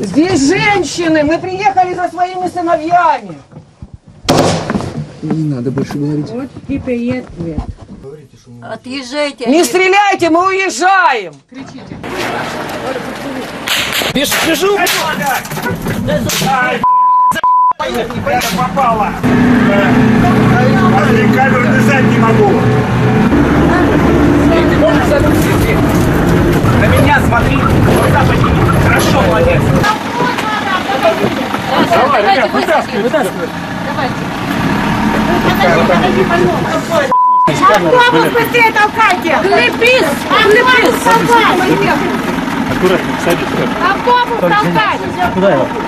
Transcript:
Здесь женщины, мы приехали за своими сыновьями. Не надо больше говорить. Вот теперь и ответ. Отъезжайте. Не стреляйте, мы уезжаем. попала. Молодец. Давай, давайте, вытаскивай, вытаскивай. Автобус быстрее толкайте! Хлебис! Автобус толкать! Автобус толкать!